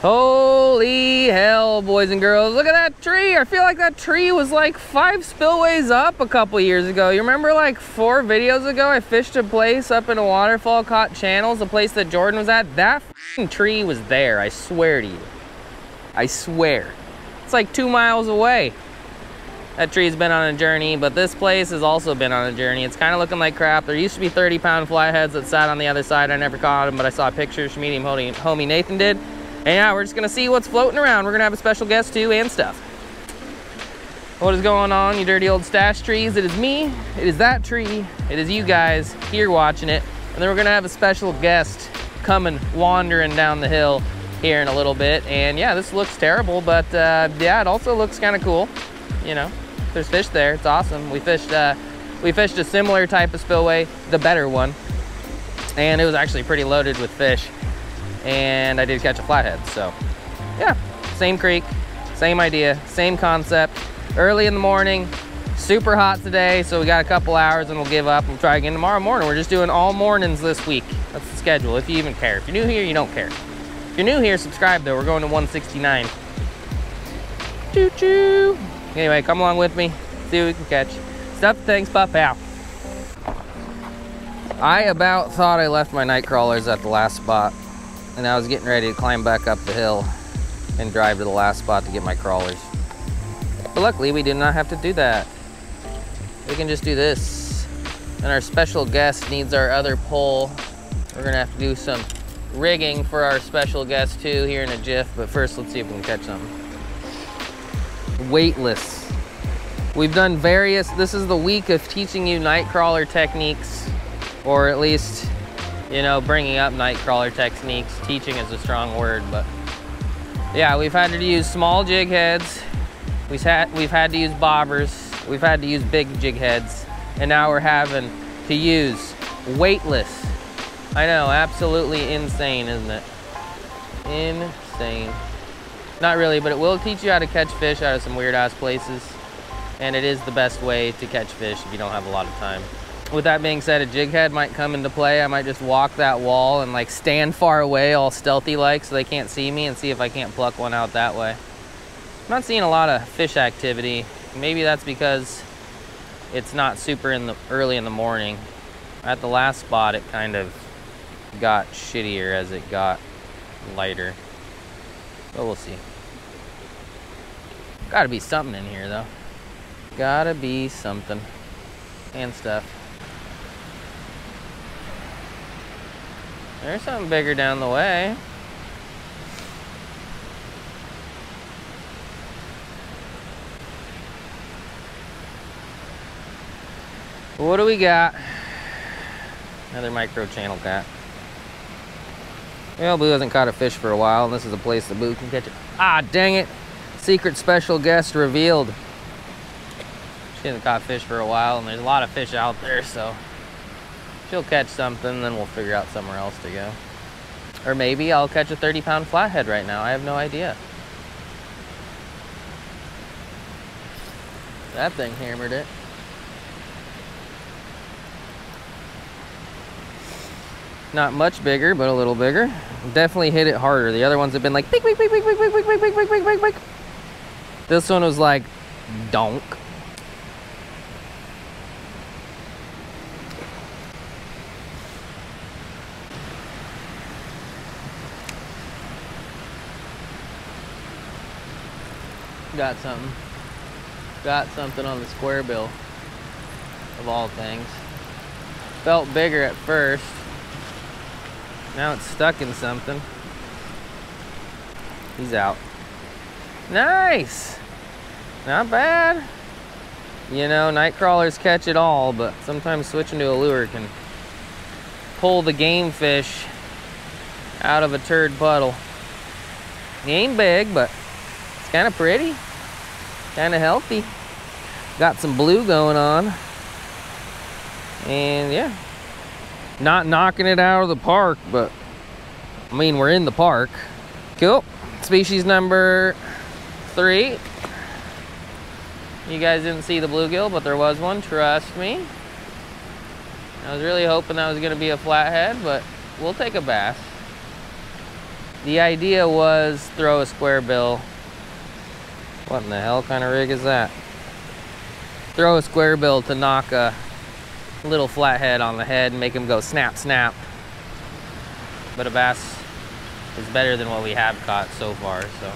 Holy hell, boys and girls. Look at that tree. I feel like that tree was like five spillways up a couple years ago. You remember like four videos ago, I fished a place up in a waterfall, caught channels, the place that Jordan was at. That tree was there, I swear to you. I swear. It's like two miles away. That tree's been on a journey, but this place has also been on a journey. It's kind of looking like crap. There used to be 30 pound flatheads that sat on the other side. I never caught them, but I saw pictures medium homie Nathan did. And yeah, we're just gonna see what's floating around. We're gonna have a special guest too and stuff. What is going on, you dirty old stash trees? It is me, it is that tree, it is you guys here watching it. And then we're gonna have a special guest coming wandering down the hill here in a little bit. And yeah, this looks terrible, but uh, yeah, it also looks kind of cool. You know, there's fish there, it's awesome. We fished, uh, we fished a similar type of spillway, the better one. And it was actually pretty loaded with fish and I did catch a flathead. So yeah, same creek, same idea, same concept. Early in the morning, super hot today, so we got a couple hours and we'll give up. We'll try again tomorrow morning. We're just doing all mornings this week. That's the schedule, if you even care. If you're new here, you don't care. If you're new here, subscribe though. We're going to 169. Choo choo. Anyway, come along with me. See what we can catch. Stuff things, pup out. I about thought I left my night crawlers at the last spot and I was getting ready to climb back up the hill and drive to the last spot to get my crawlers. But luckily we did not have to do that. We can just do this. And our special guest needs our other pole. We're gonna have to do some rigging for our special guest too here in a jiff, but first let's see if we can catch something. Weightless. We've done various, this is the week of teaching you night crawler techniques, or at least you know, bringing up night crawler techniques. Teaching is a strong word, but yeah, we've had to use small jig heads. We've had, we've had to use bobbers. We've had to use big jig heads. And now we're having to use weightless. I know, absolutely insane, isn't it? Insane. Not really, but it will teach you how to catch fish out of some weird ass places. And it is the best way to catch fish if you don't have a lot of time with that being said, a jig head might come into play. I might just walk that wall and like stand far away, all stealthy like, so they can't see me and see if I can't pluck one out that way. I'm not seeing a lot of fish activity. Maybe that's because it's not super in the early in the morning. At the last spot, it kind of got shittier as it got lighter. But we'll see. Gotta be something in here though. Gotta be something. And stuff. There's something bigger down the way. What do we got? Another micro channel cat. Well, Boo hasn't caught a fish for a while, and this is a place that Boo can catch it. Ah, dang it. Secret special guest revealed. She hasn't caught fish for a while, and there's a lot of fish out there, so She'll catch something, then we'll figure out somewhere else to go. Or maybe I'll catch a 30 pound flathead right now. I have no idea. That thing hammered it. Not much bigger, but a little bigger. Definitely hit it harder. The other ones have been like, beak, beak, beak, beak, beak, beak, beak, beak, beak, beak, beak. This one was like, donk. Got something. Got something on the square bill, of all things. Felt bigger at first. Now it's stuck in something. He's out. Nice! Not bad. You know, night crawlers catch it all, but sometimes switching to a lure can pull the game fish out of a turd puddle. He ain't big, but it's kind of pretty kind of healthy. Got some blue going on. And yeah, not knocking it out of the park, but I mean, we're in the park. Cool. Species number three. You guys didn't see the bluegill, but there was one, trust me. I was really hoping that was gonna be a flathead, but we'll take a bass. The idea was throw a square bill. What in the hell kind of rig is that? Throw a square bill to knock a little flathead on the head and make him go snap, snap. But a bass is better than what we have caught so far, so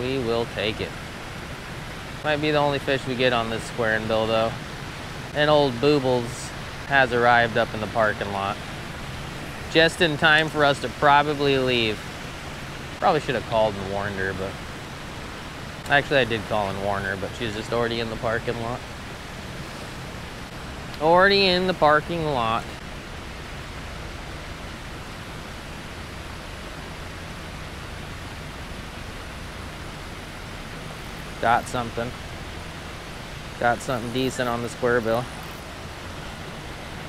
we will take it. Might be the only fish we get on this square and bill though. And old Boobles has arrived up in the parking lot. Just in time for us to probably leave. Probably should have called and warned her, but actually I did call and warn her, but she's just already in the parking lot. Already in the parking lot. Got something. Got something decent on the square bill.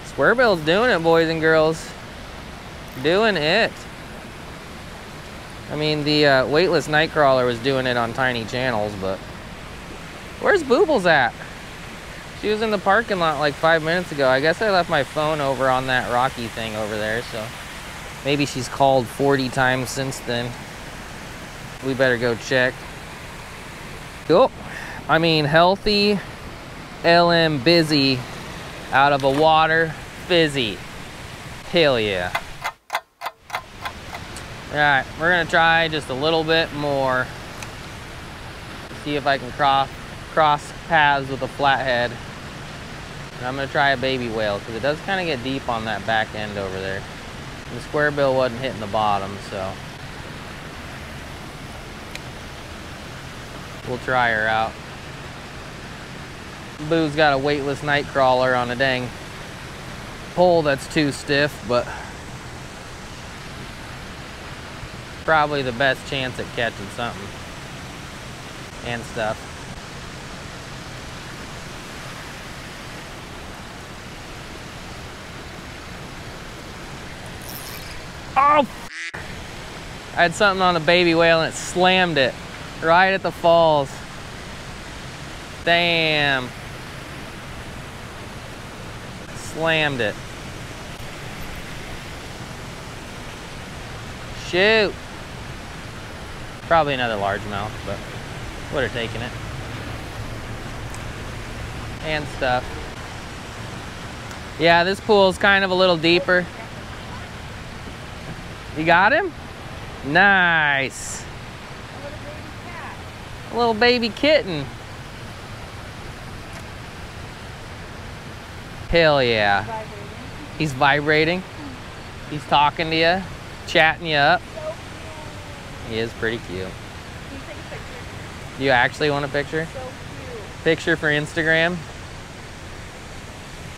Square bill's doing it, boys and girls. Doing it. I mean, the uh, weightless nightcrawler was doing it on tiny channels, but where's Boobles at? She was in the parking lot like five minutes ago. I guess I left my phone over on that rocky thing over there, so maybe she's called 40 times since then. We better go check. Cool. I mean, healthy LM busy out of a water fizzy. Hell yeah. All right, we're gonna try just a little bit more. See if I can cross, cross paths with a flathead. And I'm gonna try a baby whale because it does kind of get deep on that back end over there. The square bill wasn't hitting the bottom, so. We'll try her out. Boo's got a weightless night crawler on a dang pole that's too stiff, but probably the best chance at catching something and stuff. Oh! I had something on a baby whale and it slammed it right at the falls. Damn. Slammed it. Shoot. Probably another largemouth, but would have taken it. And stuff. Yeah, this pool's kind of a little deeper. You got him? Nice. A little baby kitten. Hell yeah. He's vibrating. He's talking to you, chatting you up. He is pretty cute. You take a picture? You actually want a picture? So cute. Picture for Instagram?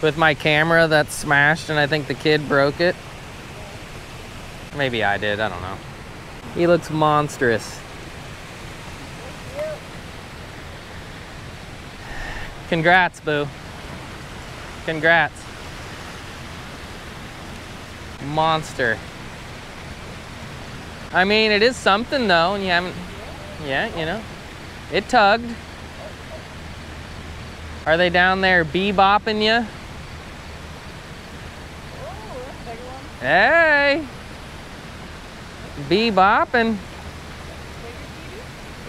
With my camera that's smashed and I think the kid broke it. Maybe I did, I don't know. He looks monstrous. Congrats, Boo. Congrats. Monster. I mean, it is something though, and you haven't, yeah, you know. It tugged. Are they down there bebopping you? Oh, one. Hey! Bebopping.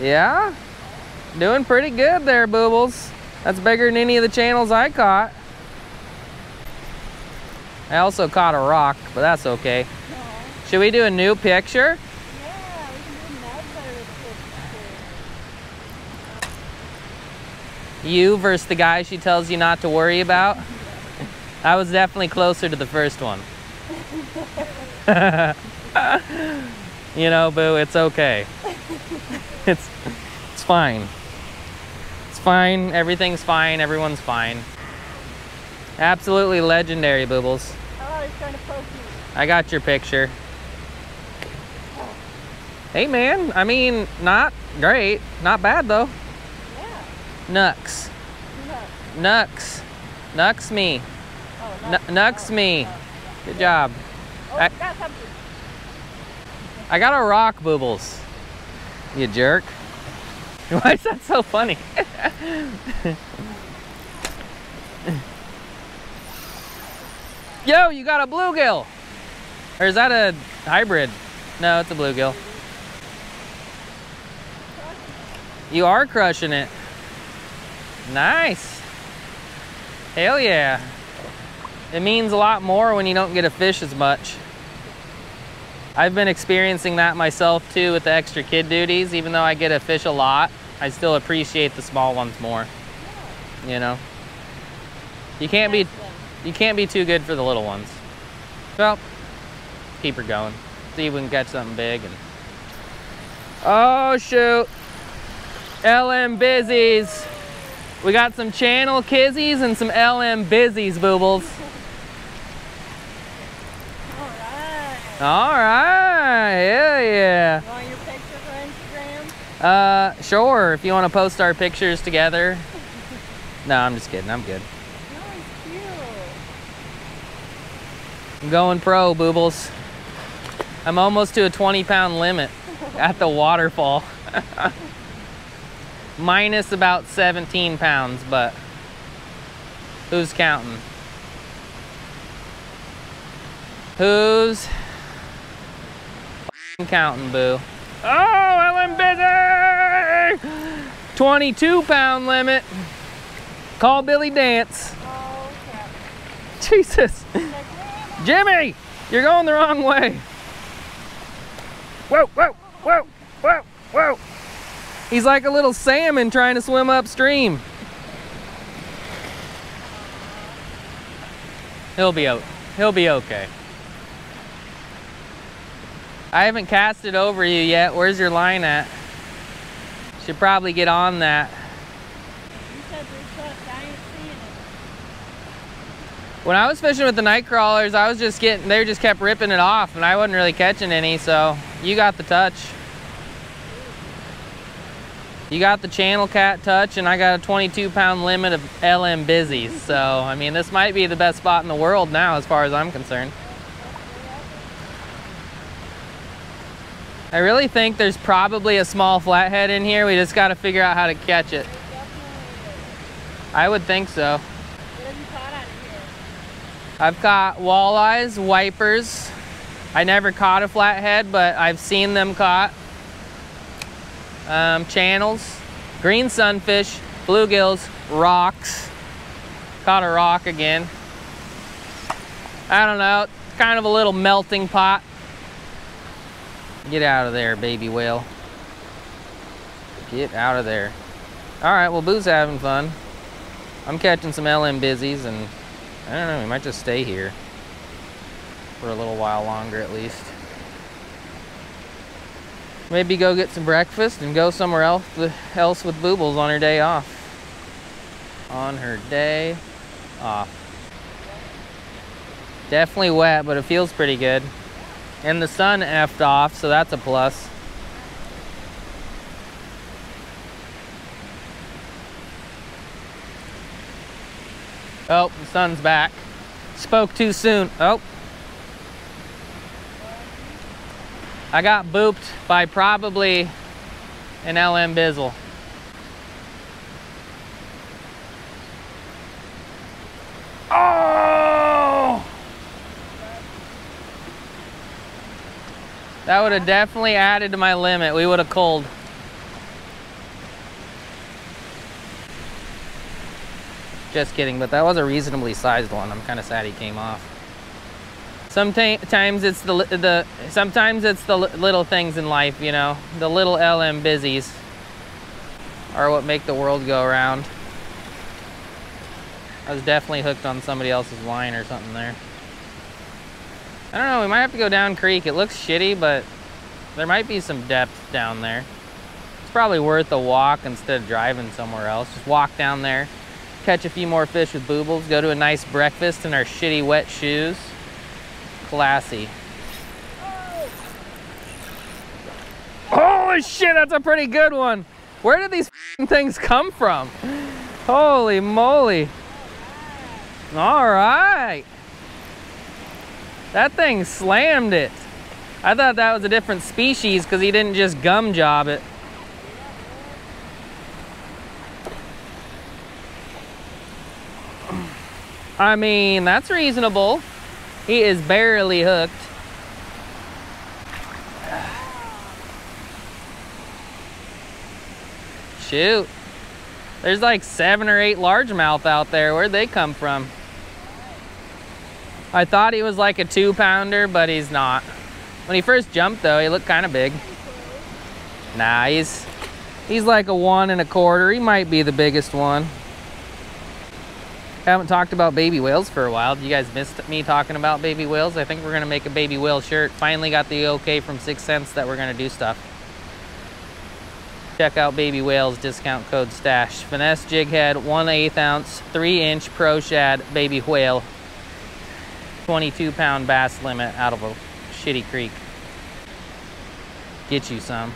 Yeah. Doing pretty good there, Boobles. That's bigger than any of the channels I caught. I also caught a rock, but that's okay. Should we do a new picture? Yeah, we can do another picture. You versus the guy she tells you not to worry about? I was definitely closer to the first one. you know, Boo, it's okay. It's it's fine. It's fine. Everything's fine. Everyone's fine. Absolutely legendary, Boobles. Trying to poke you. I got your picture. Hey, man. I mean, not great. Not bad, though. Nux. Nux. Nux me. Oh, Nux me. Good job. Oh, I- got something. I got a rock, Boobles. You jerk. Why is that so funny? Yo, you got a bluegill. Or is that a hybrid? No, it's a bluegill. You are crushing it. Nice. Hell yeah. It means a lot more when you don't get a fish as much. I've been experiencing that myself too with the extra kid duties. Even though I get a fish a lot, I still appreciate the small ones more. You know? You can't be you can't be too good for the little ones. Well, keep her going. See if we can catch something big and Oh shoot. LM Busies. We got some channel kizzies and some LM Busies boobles. All right. All right, hell yeah. You want your picture for Instagram? Uh, sure, if you want to post our pictures together. No, I'm just kidding, I'm good. Nice, cute. I'm going pro, boobles. I'm almost to a 20 pound limit at the waterfall. Minus about 17 pounds, but who's counting? Who's counting, boo? Oh, Ellen busy! 22 pound limit. Call Billy Dance. Oh. Jesus. Jimmy, you're going the wrong way. Whoa, whoa, whoa, whoa, whoa. He's like a little salmon trying to swim upstream. He'll be he'll be okay. I haven't cast it over you yet. Where's your line at? Should probably get on that. When I was fishing with the night crawlers, I was just getting, they just kept ripping it off and I wasn't really catching any, so you got the touch. You got the channel cat touch and I got a 22 pound limit of LM busies. So, I mean, this might be the best spot in the world now as far as I'm concerned. I really think there's probably a small flathead in here. We just got to figure out how to catch it. I would think so. I've caught walleyes, wipers. I never caught a flathead, but I've seen them caught. Um, channels, green sunfish, bluegills, rocks. Caught a rock again. I don't know, kind of a little melting pot. Get out of there, baby whale. Get out of there. All right, well, Boo's having fun. I'm catching some LM busies and I don't know, we might just stay here for a little while longer at least. Maybe go get some breakfast and go somewhere else, else with Boobles on her day off. On her day off. Definitely wet, but it feels pretty good. And the sun effed off, so that's a plus. Oh, the sun's back. Spoke too soon. Oh. I got booped by probably an LM Bizzle. Oh! That would have definitely added to my limit. We would have cold. Just kidding, but that was a reasonably sized one. I'm kind of sad he came off. Sometimes it's the the sometimes it's the little things in life, you know. The little LM busies are what make the world go around. I was definitely hooked on somebody else's line or something there. I don't know, we might have to go down creek. It looks shitty, but there might be some depth down there. It's probably worth a walk instead of driving somewhere else. Just walk down there, catch a few more fish with boobles, go to a nice breakfast in our shitty wet shoes. Classy. Holy shit, that's a pretty good one. Where did these things come from? Holy moly. All right. That thing slammed it. I thought that was a different species because he didn't just gum job it. I mean, that's reasonable. He is barely hooked. Shoot. There's like seven or eight largemouth out there. Where'd they come from? I thought he was like a two pounder, but he's not. When he first jumped though, he looked kind of big. Nah, he's, he's like a one and a quarter. He might be the biggest one. Haven't talked about baby whales for a while. You guys missed me talking about baby whales. I think we're gonna make a baby whale shirt. Finally got the okay from 6th Sense that we're gonna do stuff. Check out Baby Whales discount code STACHE. Finesse jig head, 1 8 ounce, 3 inch pro shad baby whale. 22 pound bass limit out of a shitty creek. Get you some.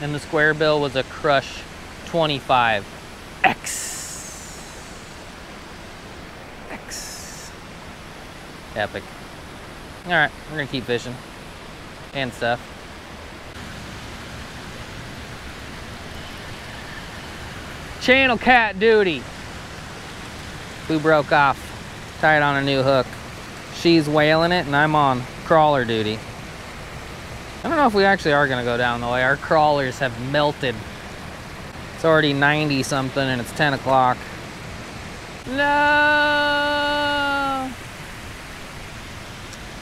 And the square bill was a crush 25. X. X. Epic. All right, we're gonna keep fishing and stuff. Channel cat duty. Who broke off? Tied on a new hook. She's whaling it and I'm on crawler duty. I don't know if we actually are gonna go down the way. Our crawlers have melted. It's already 90 something and it's 10 o'clock. No!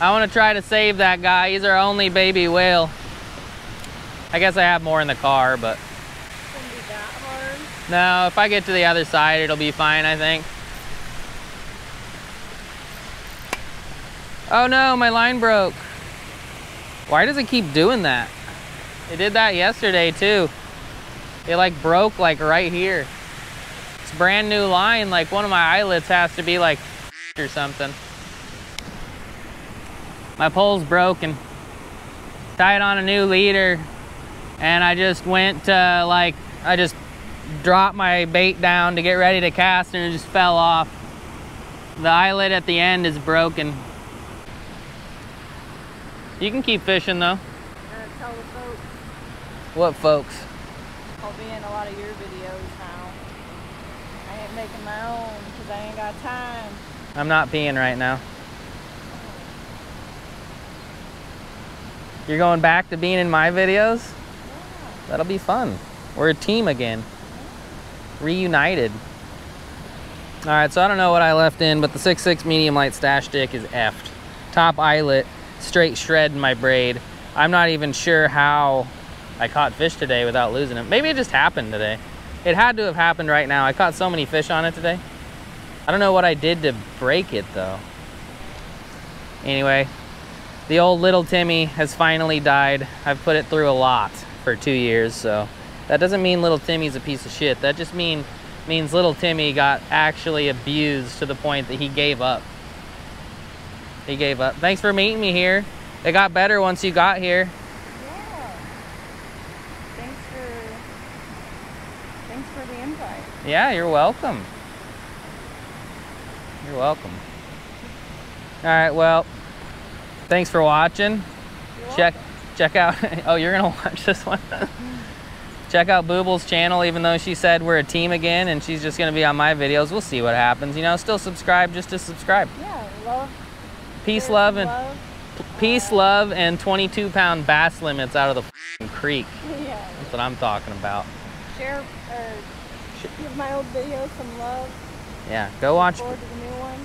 I want to try to save that guy. He's our only baby whale. I guess I have more in the car, but... No, if I get to the other side, it'll be fine, I think. Oh no, my line broke. Why does it keep doing that? It did that yesterday too. It like broke like right here. It's brand new line, like one of my eyelets has to be like or something. My pole's broken. Tied on a new leader and I just went to like, I just dropped my bait down to get ready to cast and it just fell off. The eyelet at the end is broken. You can keep fishing though. Uh, tell the folks. What folks? I'll be in a lot of your videos now. I ain't making my own because I ain't got time. I'm not peeing right now. You're going back to being in my videos? Yeah. That'll be fun. We're a team again. Reunited. All right, so I don't know what I left in, but the 6.6 medium light Stache stick is effed. Top eyelet, straight shred in my braid. I'm not even sure how I caught fish today without losing it. Maybe it just happened today. It had to have happened right now. I caught so many fish on it today. I don't know what I did to break it though. Anyway, the old little Timmy has finally died. I've put it through a lot for two years, so that doesn't mean little Timmy's a piece of shit. That just mean means little Timmy got actually abused to the point that he gave up. He gave up. Thanks for meeting me here. It got better once you got here. Yeah. Thanks for thanks for the invite. Yeah, you're welcome. You're welcome. All right, well, thanks for watching. You're Check welcome. check out Oh, you're going to watch this one. check out Booble's channel even though she said we're a team again and she's just going to be on my videos. We'll see what happens. You know, still subscribe just to subscribe. Yeah, love. Peace, love and love. peace, love and 22 pound bass limits out of the creek. Yeah. That's what I'm talking about. Share or give my old videos some love. Yeah, go watch Forward to the new one.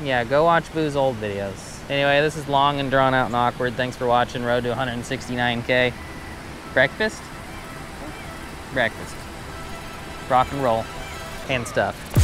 Yeah, go watch Boo's old videos. Anyway, this is long and drawn out and awkward. Thanks for watching Road to 169K. Breakfast? Breakfast. Rock and roll and stuff.